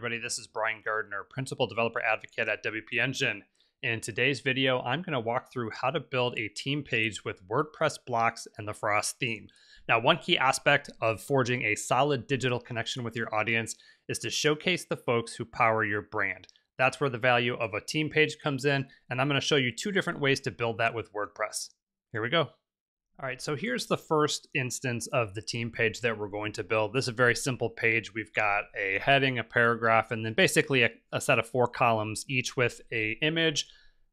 everybody. This is Brian Gardner, Principal Developer Advocate at WP Engine. In today's video, I'm going to walk through how to build a team page with WordPress blocks and the Frost theme. Now, one key aspect of forging a solid digital connection with your audience is to showcase the folks who power your brand. That's where the value of a team page comes in, and I'm going to show you two different ways to build that with WordPress. Here we go. All right, so here's the first instance of the team page that we're going to build. This is a very simple page. We've got a heading, a paragraph, and then basically a, a, set of four columns, each with a image,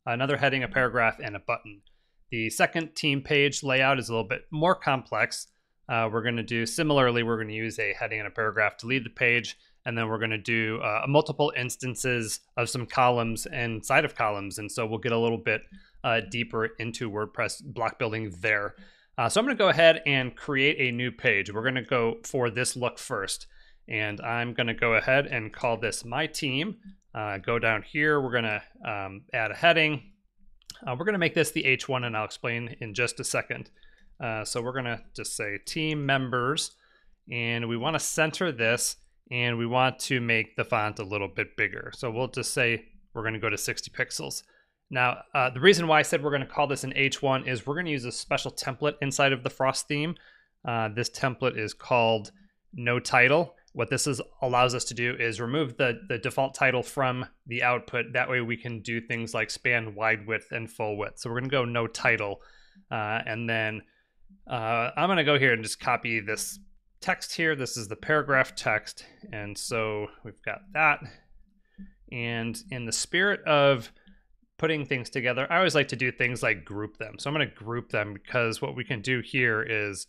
another heading, a paragraph, and a button. The second team page layout is a little bit more complex. Uh, we're going to do similarly, we're going to use a heading and a paragraph to lead the page, and then we're going to do uh, multiple instances of some columns inside of columns. And so we'll get a little bit uh, deeper into WordPress block building there. Uh, so I'm going to go ahead and create a new page. We're going to go for this look first. And I'm going to go ahead and call this my team. Uh, go down here. We're going to um, add a heading. Uh, we're going to make this the H1 and I'll explain in just a second. Uh, so we're going to just say team members and we want to center this and we want to make the font a little bit bigger. So we'll just say we're going to go to 60 pixels. Now, uh, the reason why I said we're going to call this an H1 is we're going to use a special template inside of the Frost theme. Uh, this template is called no title. What this is, allows us to do is remove the, the default title from the output. That way we can do things like span wide width and full width. So we're going to go no title. Uh, and then uh, I'm going to go here and just copy this text here. This is the paragraph text. And so we've got that. And in the spirit of putting things together, I always like to do things like group them. So I'm going to group them because what we can do here is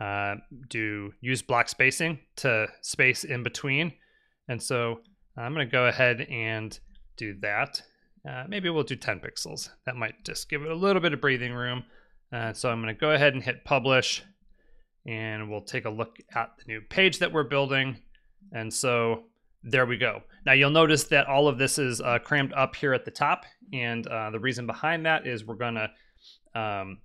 uh, do use block spacing to space in between. And so I'm going to go ahead and do that. Uh, maybe we'll do 10 pixels. That might just give it a little bit of breathing room. Uh, so I'm going to go ahead and hit publish and we'll take a look at the new page that we're building. And so there we go. Now you'll notice that all of this is uh, crammed up here at the top. And uh, the reason behind that is we're gonna um,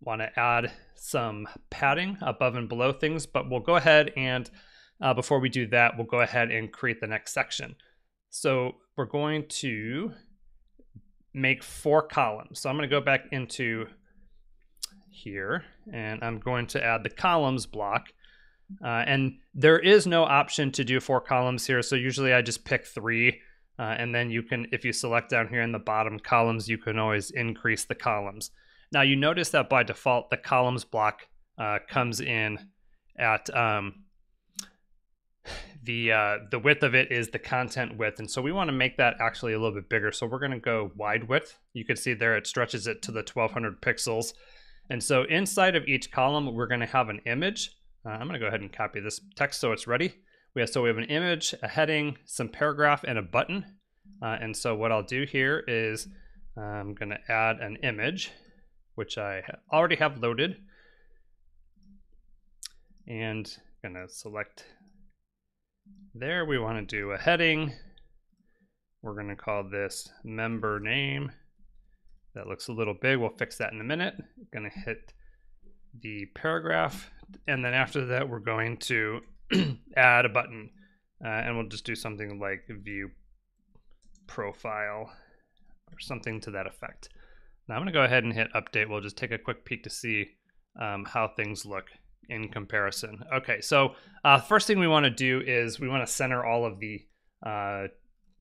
wanna add some padding above and below things, but we'll go ahead and uh, before we do that, we'll go ahead and create the next section. So we're going to make four columns. So I'm gonna go back into here and I'm going to add the columns block. Uh, and there is no option to do four columns here. So usually I just pick three. Uh, and then you can, if you select down here in the bottom columns, you can always increase the columns. Now you notice that by default, the columns block uh, comes in at um, the uh, the width of it is the content width, and so we want to make that actually a little bit bigger. So we're going to go wide width. You can see there it stretches it to the 1200 pixels, and so inside of each column we're going to have an image. Uh, I'm going to go ahead and copy this text so it's ready. We have, so we have an image, a heading, some paragraph, and a button. Uh, and so what I'll do here is I'm going to add an image, which I already have loaded. And I'm going to select there. We want to do a heading. We're going to call this member name. That looks a little big. We'll fix that in a minute. Going to hit the paragraph and then after that we're going to add a button uh, and we'll just do something like view profile or something to that effect. Now I'm going to go ahead and hit update. We'll just take a quick peek to see um, how things look in comparison. Okay, so uh, first thing we want to do is we want to center all of the uh,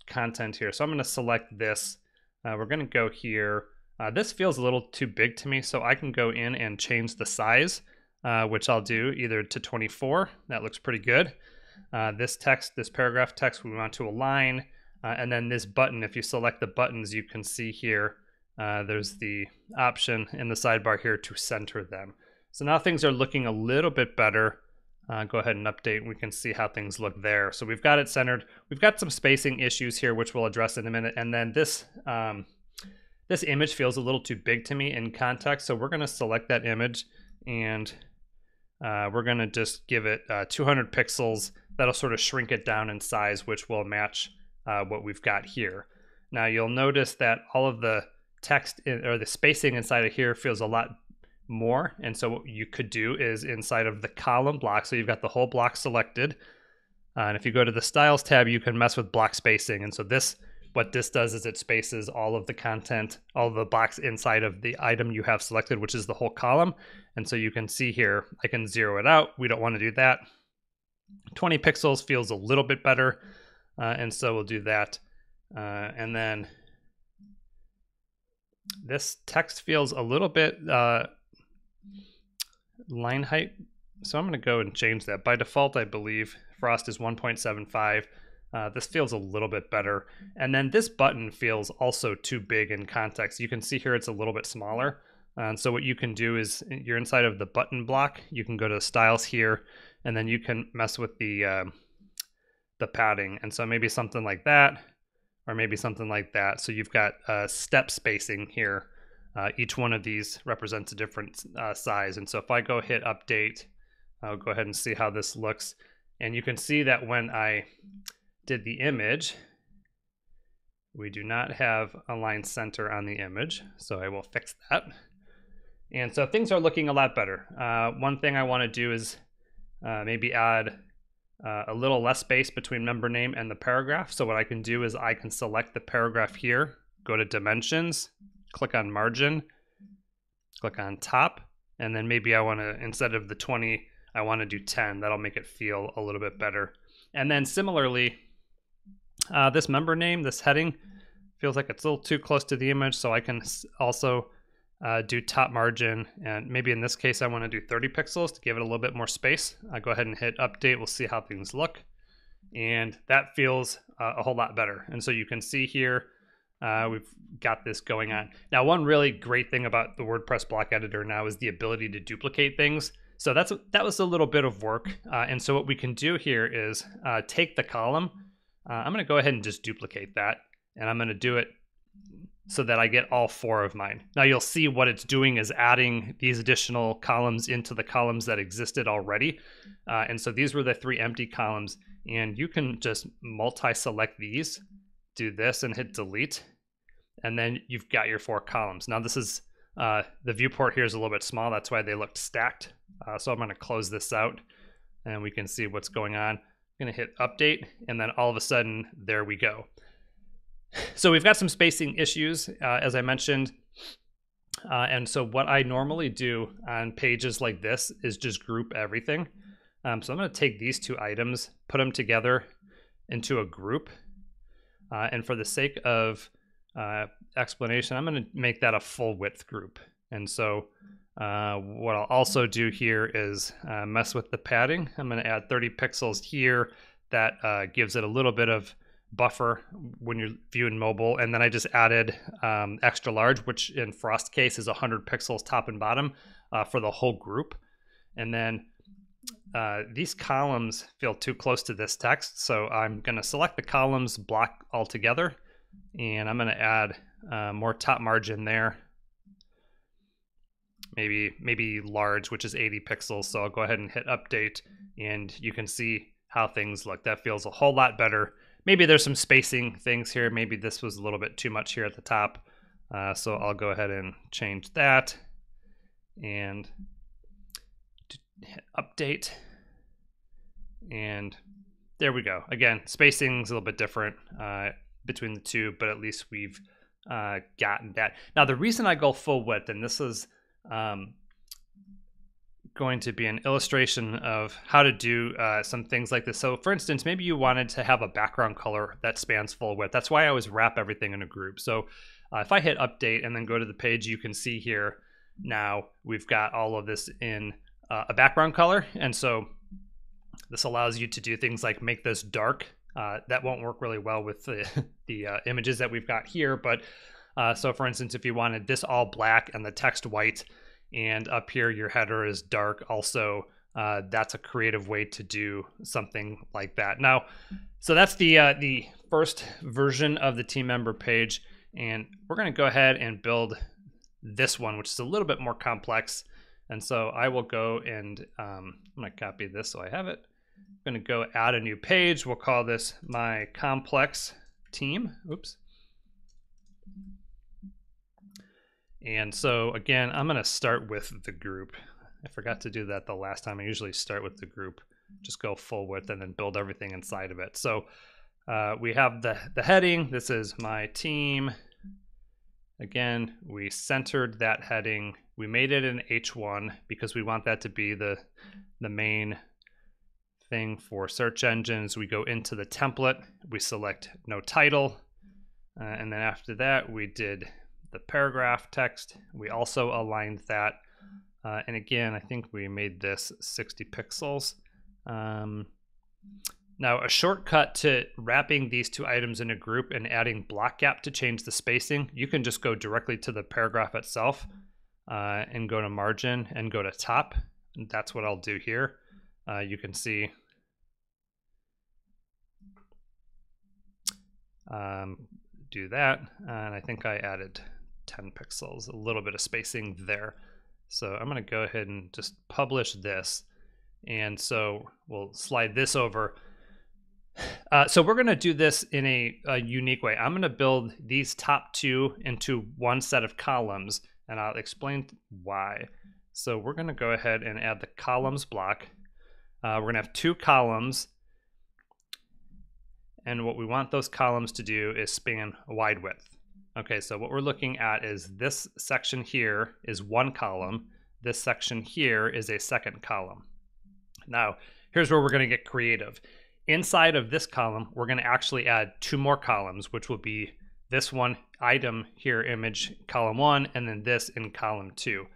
content here. So I'm going to select this. Uh, we're going to go here. Uh, this feels a little too big to me, so I can go in and change the size uh, which I'll do either to 24. That looks pretty good. Uh, this text, this paragraph text, we want to align. Uh, and then this button, if you select the buttons, you can see here, uh, there's the option in the sidebar here to center them. So now things are looking a little bit better. Uh, go ahead and update. We can see how things look there. So we've got it centered. We've got some spacing issues here, which we'll address in a minute. And then this, um, this image feels a little too big to me in context. So we're going to select that image and uh, we're going to just give it uh, 200 pixels. That'll sort of shrink it down in size, which will match uh, what we've got here. Now you'll notice that all of the text in, or the spacing inside of here feels a lot more. And so what you could do is inside of the column block, so you've got the whole block selected. Uh, and if you go to the styles tab, you can mess with block spacing. And so this, what this does is it spaces all of the content, all the blocks inside of the item you have selected, which is the whole column. And so you can see here, I can zero it out. We don't want to do that. 20 pixels feels a little bit better. Uh, and so we'll do that. Uh, and then this text feels a little bit uh, line height. So I'm going to go and change that. By default, I believe Frost is 1.75. Uh, this feels a little bit better. And then this button feels also too big in context. You can see here it's a little bit smaller. And so what you can do is you're inside of the button block. You can go to styles here, and then you can mess with the uh, the padding. And so maybe something like that, or maybe something like that. So you've got uh, step spacing here. Uh, each one of these represents a different uh, size. And so if I go hit update, I'll go ahead and see how this looks. And you can see that when I did the image, we do not have align center on the image. So I will fix that. And so things are looking a lot better. Uh, one thing I want to do is uh, maybe add uh, a little less space between member name and the paragraph. So what I can do is I can select the paragraph here, go to dimensions, click on margin, click on top, and then maybe I want to, instead of the 20, I want to do 10. That'll make it feel a little bit better. And then similarly, uh, this member name, this heading, feels like it's a little too close to the image, so I can also uh, do top margin. And maybe in this case, I want to do 30 pixels to give it a little bit more space. I go ahead and hit update. We'll see how things look. And that feels uh, a whole lot better. And so you can see here, uh, we've got this going on. Now, one really great thing about the WordPress block editor now is the ability to duplicate things. So that's that was a little bit of work. Uh, and so what we can do here is uh, take the column. Uh, I'm going to go ahead and just duplicate that. And I'm going to do it so that I get all four of mine. Now you'll see what it's doing is adding these additional columns into the columns that existed already. Uh, and so these were the three empty columns. And you can just multi-select these, do this and hit delete. And then you've got your four columns. Now this is, uh, the viewport here is a little bit small. That's why they looked stacked. Uh, so I'm gonna close this out and we can see what's going on. I'm gonna hit update and then all of a sudden, there we go. So we've got some spacing issues, uh, as I mentioned. Uh, and so what I normally do on pages like this is just group everything. Um, so I'm going to take these two items, put them together into a group. Uh, and for the sake of uh, explanation, I'm going to make that a full width group. And so uh, what I'll also do here is uh, mess with the padding. I'm going to add 30 pixels here. That gives it a little bit of buffer when you're viewing mobile. And then I just added um, extra large, which in Frost case is 100 pixels top and bottom uh, for the whole group. And then uh, these columns feel too close to this text. So I'm going to select the columns block altogether. And I'm going to add uh, more top margin there. Maybe maybe large, which is 80 pixels. So I'll go ahead and hit update, and you can see how things look. That feels a whole lot better maybe there's some spacing things here. Maybe this was a little bit too much here at the top. Uh, so I'll go ahead and change that and hit update. And there we go. Again, spacing's a little bit different uh, between the two, but at least we've uh, gotten that. Now, the reason I go full width, and this is um, going to be an illustration of how to do uh, some things like this. So for instance, maybe you wanted to have a background color that spans full width. That's why I always wrap everything in a group. So uh, if I hit update and then go to the page, you can see here now we've got all of this in uh, a background color. And so this allows you to do things like make this dark. Uh, that won't work really well with the, the uh, images that we've got here. But uh, so for instance, if you wanted this all black and the text white, and up here your header is dark also uh, that's a creative way to do something like that. Now so that's the uh, the first version of the team member page and we're going to go ahead and build this one which is a little bit more complex. And so I will go and um, I'm to copy this so I have it. I'm going to go add a new page. We'll call this my complex team. Oops And so again, I'm going to start with the group. I forgot to do that the last time. I usually start with the group. just go full width and then build everything inside of it. So uh, we have the, the heading. This is my team. Again, we centered that heading. We made it an H1 because we want that to be the, the main thing for search engines. We go into the template, we select no title, uh, and then after that, we did the paragraph text. We also aligned that. Uh, and again, I think we made this 60 pixels. Um, now, a shortcut to wrapping these two items in a group and adding block gap to change the spacing, you can just go directly to the paragraph itself uh, and go to margin and go to top. And that's what I'll do here. Uh, you can see um, do that. And I think I added 10 pixels, a little bit of spacing there. So I'm going to go ahead and just publish this. And so we'll slide this over. Uh, so we're going to do this in a, a unique way. I'm going to build these top two into one set of columns, and I'll explain why. So we're going to go ahead and add the columns block. Uh, we're going to have two columns, and what we want those columns to do is span wide width. Okay, so what we're looking at is this section here is one column. This section here is a second column. Now, here's where we're going to get creative. Inside of this column, we're going to actually add two more columns, which will be this one item here, image column one, and then this in column two.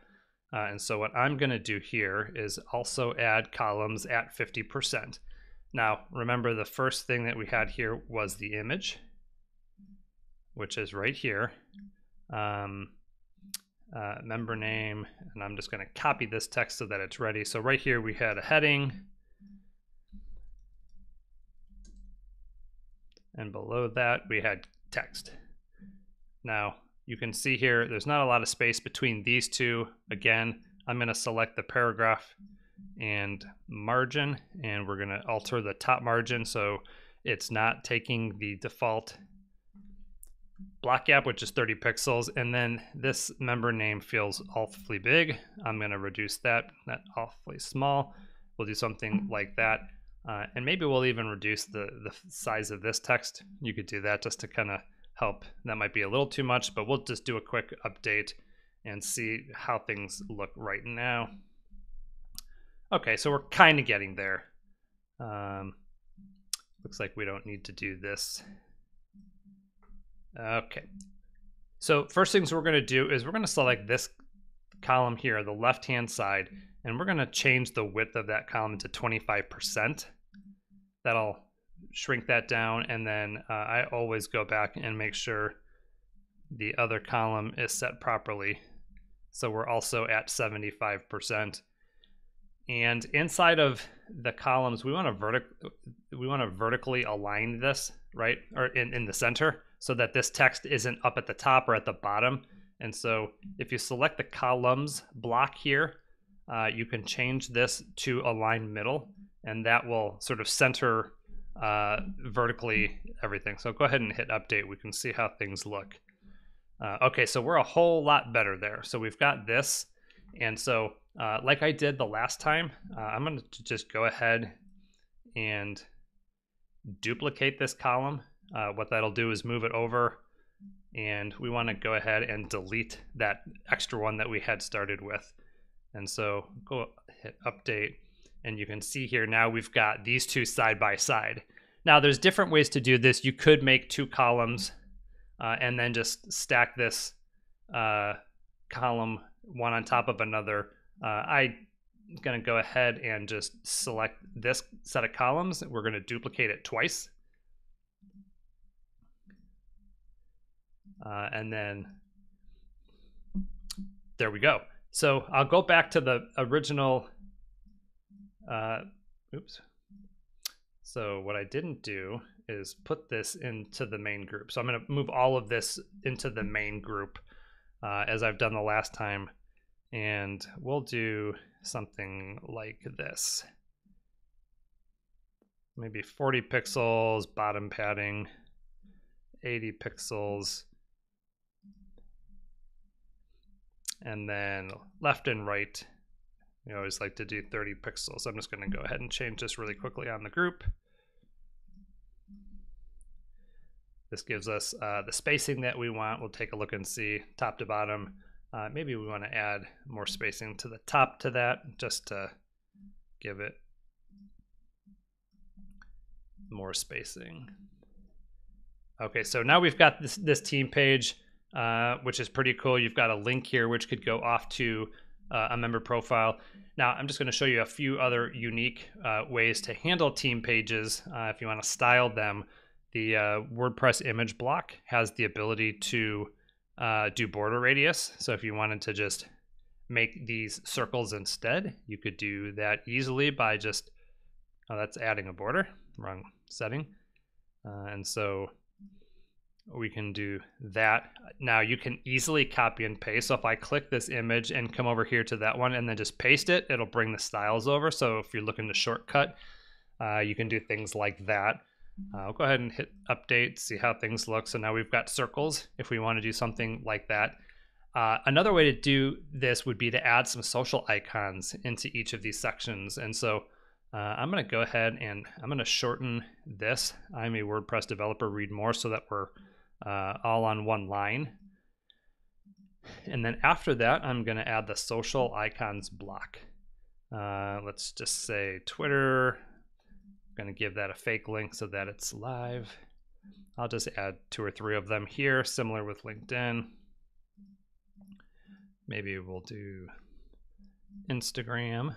Uh, and so what I'm going to do here is also add columns at 50%. Now, remember the first thing that we had here was the image, which is right here. Um, uh, member name, and I'm just going to copy this text so that it's ready. So right here we had a heading, and below that we had text. Now you can see here there's not a lot of space between these two. Again, I'm going to select the paragraph and margin, and we're going to alter the top margin so it's not taking the default block gap, which is 30 pixels. And then this member name feels awfully big. I'm going to reduce that, that awfully small. We'll do something like that. Uh, and maybe we'll even reduce the, the size of this text. You could do that just to kind of help. That might be a little too much, but we'll just do a quick update and see how things look right now. Okay, so we're kind of getting there. Um, looks like we don't need to do this Okay. So first things we're going to do is we're going to select this column here, the left-hand side, and we're going to change the width of that column to 25%. That'll shrink that down, and then uh, I always go back and make sure the other column is set properly. So we're also at 75%. And inside of the columns, we want to vertic we want to vertically align this, right? Or in, in the center so that this text isn't up at the top or at the bottom. And so if you select the columns block here, uh, you can change this to align middle, and that will sort of center uh, vertically everything. So go ahead and hit update. We can see how things look. Uh, okay, so we're a whole lot better there. So we've got this. And so uh, like I did the last time, uh, I'm going to just go ahead and duplicate this column uh, what that'll do is move it over and we want to go ahead and delete that extra one that we had started with. And so go hit update and you can see here now we've got these two side by side. Now there's different ways to do this. You could make two columns uh, and then just stack this uh, column one on top of another. Uh, I'm going to go ahead and just select this set of columns. We're going to duplicate it twice Uh, and then there we go. So I'll go back to the original. Uh, oops. So what I didn't do is put this into the main group. So I'm going to move all of this into the main group uh, as I've done the last time. And we'll do something like this. Maybe 40 pixels, bottom padding, 80 pixels, and then left and right We always like to do 30 pixels. I'm just going to go ahead and change this really quickly on the group. This gives us uh, the spacing that we want. We'll take a look and see top to bottom. Uh, maybe we want to add more spacing to the top to that just to give it more spacing. Okay, so now we've got this, this team page, uh, which is pretty cool. You've got a link here, which could go off to uh, a member profile. Now, I'm just going to show you a few other unique uh, ways to handle team pages uh, if you want to style them the uh, WordPress image block has the ability to do border radius. So if you wanted to just make these circles instead, you could do that easily by just, oh, that's adding a border, wrong setting. And so we can do that. Now you can easily copy and paste. So if I click this image and come over here to that one and then just paste it, it'll bring the styles over. So if you're looking to shortcut, uh, you can do things like that. Uh, I'll go ahead and hit update, see how things look. So now we've got circles if we want to do something like that. Uh, another way to do this would be to add some social icons into each of these sections. And so uh, I'm going to go ahead and I'm going to shorten this. I'm a WordPress developer, read more so that we're uh, all on one line. And then after that, I'm going to add the social icons block. Uh, let's just say Twitter, I'm going to give that a fake link so that it's live. I'll just add two or three of them here, similar with LinkedIn. Maybe we'll do Instagram.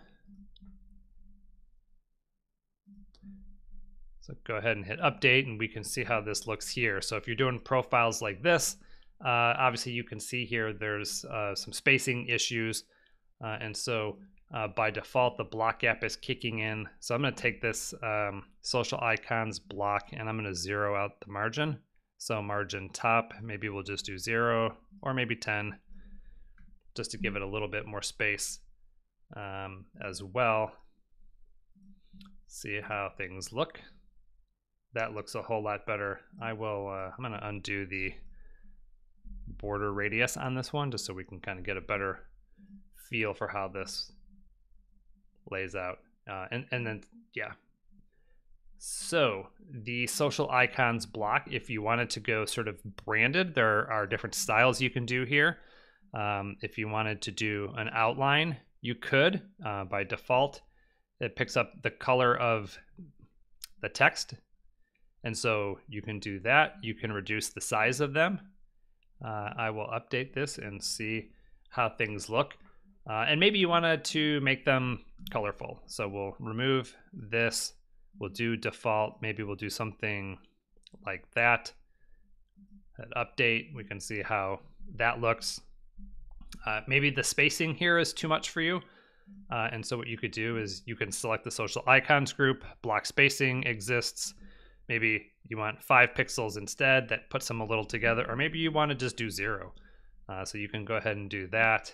So go ahead and hit update and we can see how this looks here. So if you're doing profiles like this, uh, obviously you can see here there's uh, some spacing issues. Uh, and so uh, by default, the block gap is kicking in. So I'm going to take this um, social icons block and I'm going to zero out the margin. So margin top, maybe we'll just do zero or maybe 10 just to give it a little bit more space um, as well. See how things look. That looks a whole lot better. I will, uh, I'm going to undo the border radius on this one just so we can kind of get a better feel for how this lays out. Uh, and, and then, yeah. So the social icons block, if you wanted to go sort of branded, there are different styles you can do here. Um, if you wanted to do an outline, you could. Uh, by default, it picks up the color of the text. And so you can do that. You can reduce the size of them. Uh, I will update this and see how things look. Uh, and maybe you wanted to make them colorful. So we'll remove this. We'll do default. Maybe we'll do something like that. At update, we can see how that looks. Uh, maybe the spacing here is too much for you. Uh, and so what you could do is you can select the social icons group, block spacing exists. Maybe you want five pixels instead that puts them a little together, or maybe you want to just do zero. Uh, so you can go ahead and do that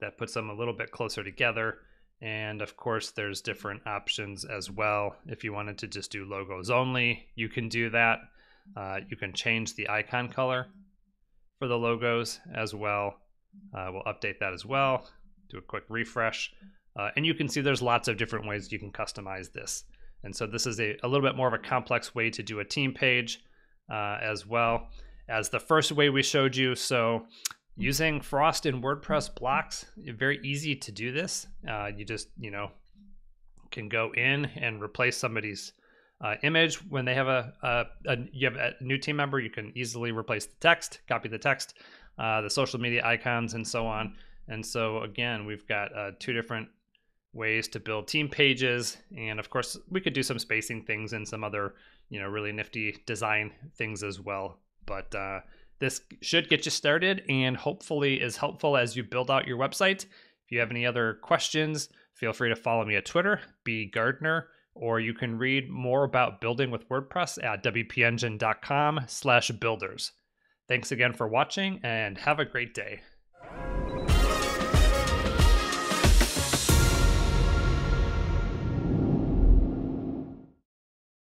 that puts them a little bit closer together. And of course, there's different options as well. If you wanted to just do logos only, you can do that. Uh, you can change the icon color for the logos as well. Uh, we'll update that as well. Do a quick refresh. Uh, and you can see there's lots of different ways you can customize this. And so this is a, a little bit more of a complex way to do a team page uh, as well as the first way we showed you. So using Frost and WordPress blocks, very easy to do this. Uh, you just, you know, can go in and replace somebody's uh, image when they have a, a, a, you have a new team member. You can easily replace the text, copy the text, uh, the social media icons, and so on. And so again, we've got uh, two different ways to build team pages, and of course, we could do some spacing things and some other, you know, really nifty design things as well. But uh, this should get you started and hopefully is helpful as you build out your website. If you have any other questions, feel free to follow me at Twitter, B Gardner, or you can read more about building with WordPress at wpengine.com slash builders. Thanks again for watching and have a great day.